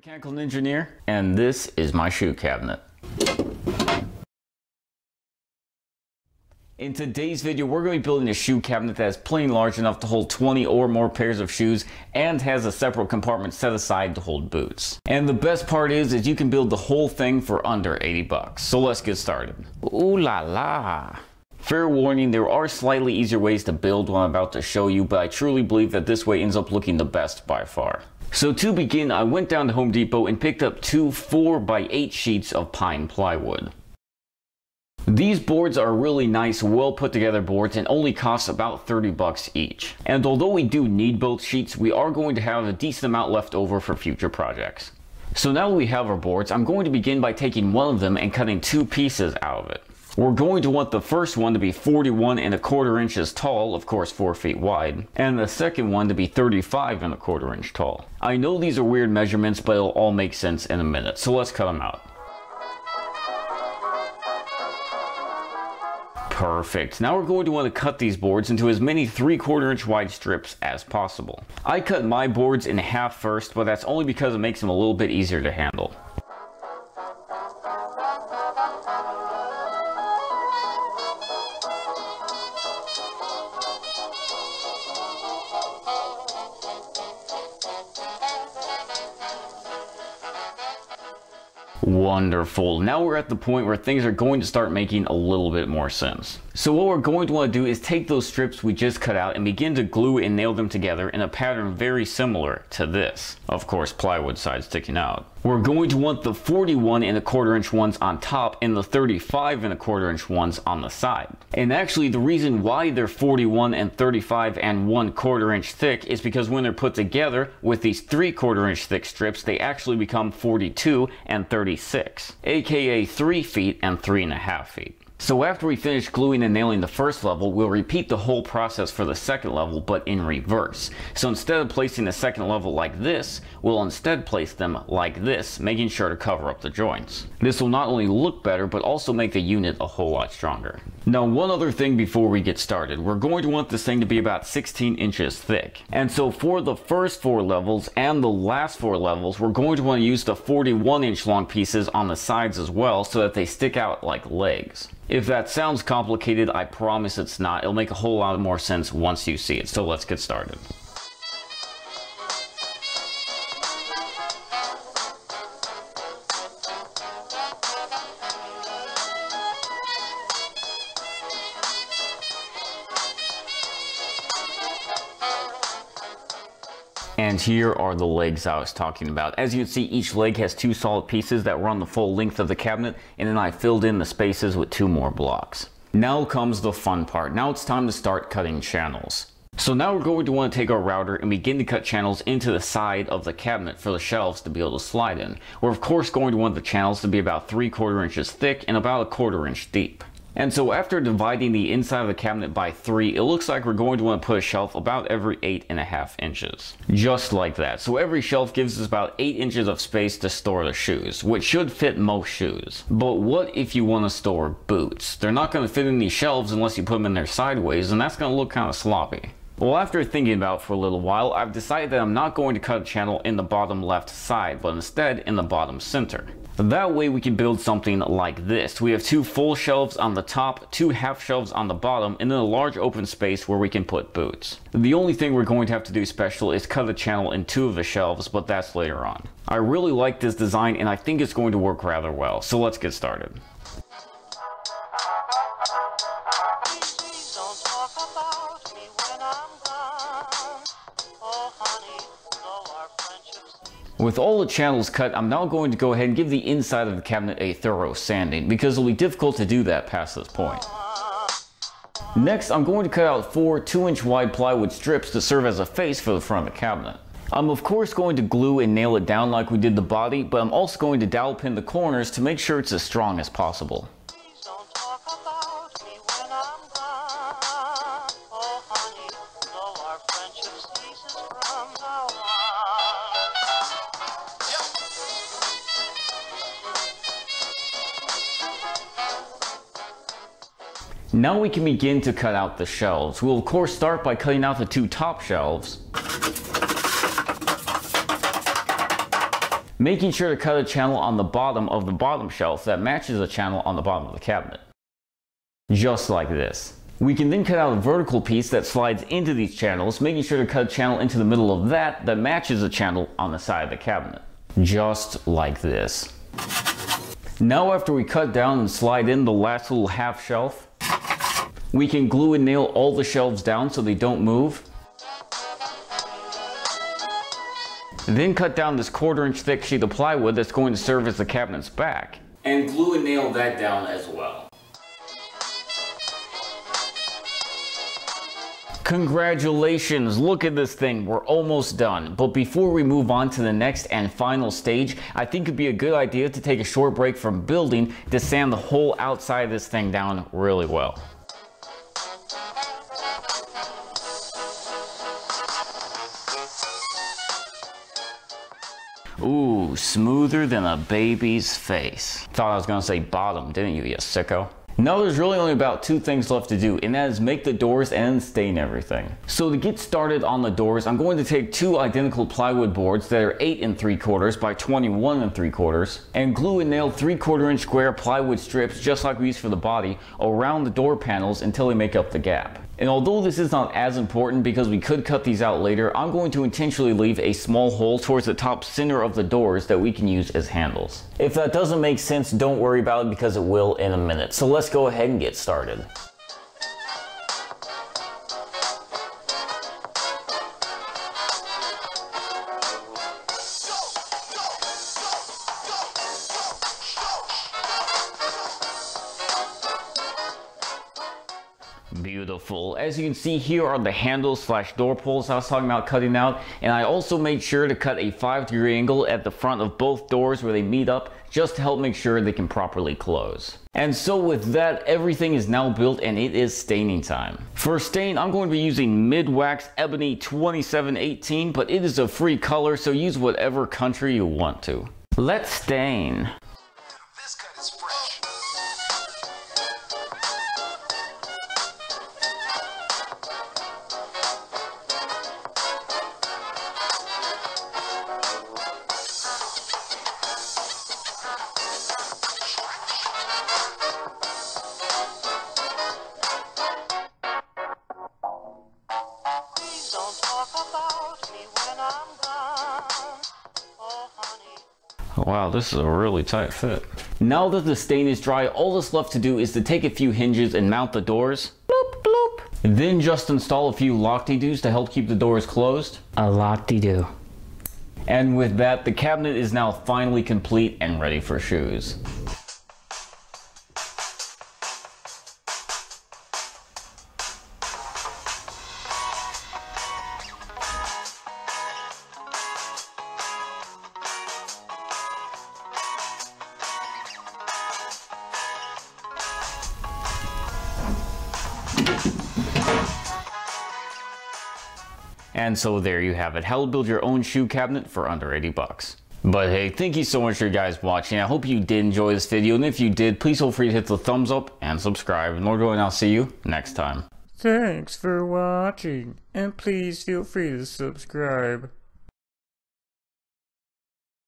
Mechanical Ninjineer, and this is my shoe cabinet. In today's video, we're going to be building a shoe cabinet that is plenty large enough to hold 20 or more pairs of shoes and has a separate compartment set aside to hold boots. And the best part is, is you can build the whole thing for under 80 bucks. So let's get started. Ooh la la. Fair warning, there are slightly easier ways to build what I'm about to show you, but I truly believe that this way ends up looking the best by far. So to begin, I went down to Home Depot and picked up two 4x8 sheets of pine plywood. These boards are really nice, well put together boards and only cost about 30 bucks each. And although we do need both sheets, we are going to have a decent amount left over for future projects. So now that we have our boards, I'm going to begin by taking one of them and cutting two pieces out of it. We're going to want the first one to be 41 and a quarter inches tall, of course 4 feet wide, and the second one to be 35 and a quarter inch tall. I know these are weird measurements, but it'll all make sense in a minute, so let's cut them out. Perfect. Now we're going to want to cut these boards into as many 3 quarter inch wide strips as possible. I cut my boards in half first, but that's only because it makes them a little bit easier to handle. Wonderful. Now we're at the point where things are going to start making a little bit more sense. So what we're going to want to do is take those strips we just cut out and begin to glue and nail them together in a pattern very similar to this. Of course, plywood side sticking out. We're going to want the 41 and a quarter inch ones on top and the 35 and a quarter inch ones on the side. And actually the reason why they're 41 and 35 and 1 quarter inch thick is because when they're put together with these 3 quarter inch thick strips, they actually become 42 and 36, aka 3 feet and 3.5 feet. So after we finish gluing and nailing the first level, we'll repeat the whole process for the second level, but in reverse. So instead of placing the second level like this, we'll instead place them like this, making sure to cover up the joints. This will not only look better, but also make the unit a whole lot stronger. Now one other thing before we get started, we're going to want this thing to be about 16 inches thick. And so for the first four levels and the last four levels, we're going to want to use the 41 inch long pieces on the sides as well so that they stick out like legs. If that sounds complicated, I promise it's not. It'll make a whole lot more sense once you see it. So let's get started. And here are the legs I was talking about. As you can see, each leg has two solid pieces that run the full length of the cabinet, and then I filled in the spaces with two more blocks. Now comes the fun part. Now it's time to start cutting channels. So now we're going to want to take our router and begin to cut channels into the side of the cabinet for the shelves to be able to slide in. We're of course going to want the channels to be about 3 quarter inches thick and about a quarter inch deep. And so after dividing the inside of the cabinet by three, it looks like we're going to want to put a shelf about every eight and a half inches. Just like that. So every shelf gives us about eight inches of space to store the shoes, which should fit most shoes. But what if you want to store boots? They're not going to fit in these shelves unless you put them in there sideways, and that's going to look kind of sloppy. Well, after thinking about it for a little while, I've decided that I'm not going to cut a channel in the bottom left side, but instead in the bottom center. That way we can build something like this. We have two full shelves on the top, two half shelves on the bottom, and then a large open space where we can put boots. The only thing we're going to have to do special is cut a channel in two of the shelves, but that's later on. I really like this design and I think it's going to work rather well, so let's get started. With all the channels cut, I'm now going to go ahead and give the inside of the cabinet a thorough sanding because it'll be difficult to do that past this point. Next, I'm going to cut out four 2 inch wide plywood strips to serve as a face for the front of the cabinet. I'm of course going to glue and nail it down like we did the body, but I'm also going to dowel pin the corners to make sure it's as strong as possible. Now we can begin to cut out the shelves. We'll of course start by cutting out the two top shelves. making sure to cut a channel on the bottom of the bottom shelf that matches a channel on the bottom of the cabinet. Just like this. We can then cut out a vertical piece that slides into these channels, making sure to cut a channel into the middle of that that matches the channel on the side of the cabinet. Just like this. Now after we cut down and slide in the last little half shelf, we can glue and nail all the shelves down so they don't move. Then cut down this quarter inch thick sheet of plywood that's going to serve as the cabinet's back. And glue and nail that down as well. Congratulations, look at this thing, we're almost done. But before we move on to the next and final stage, I think it'd be a good idea to take a short break from building to sand the whole outside of this thing down really well. Ooh, smoother than a baby's face. Thought I was gonna say bottom, didn't you, you sicko? Now there's really only about two things left to do and that is make the doors and stain everything. So to get started on the doors, I'm going to take two identical plywood boards that are 8 and 3 quarters by 21 and 3 quarters and glue and nail 3 quarter inch square plywood strips just like we used for the body around the door panels until they make up the gap. And although this is not as important because we could cut these out later, I'm going to intentionally leave a small hole towards the top center of the doors that we can use as handles. If that doesn't make sense, don't worry about it because it will in a minute. So let's go ahead and get started. Beautiful. As you can see here are the handles slash door pulls I was talking about cutting out and I also made sure to cut a 5 degree angle at the front of both doors where they meet up just to help make sure they can properly close. And so with that everything is now built and it is staining time. For stain I'm going to be using Minwax Ebony 2718 but it is a free color so use whatever country you want to. Let's stain. Wow, this is a really tight fit. Now that the stain is dry, all that's left to do is to take a few hinges and mount the doors. Bloop, bloop. Then just install a few lock-de-doos to help keep the doors closed. A lock-de-doo. And with that, the cabinet is now finally complete and ready for shoes. And so there you have it, how to build your own shoe cabinet for under 80 bucks. But hey, thank you so much for you guys watching. I hope you did enjoy this video. And if you did, please feel free to hit the thumbs up and subscribe. And Lord and I'll see you next time. Thanks for watching. And please feel free to subscribe.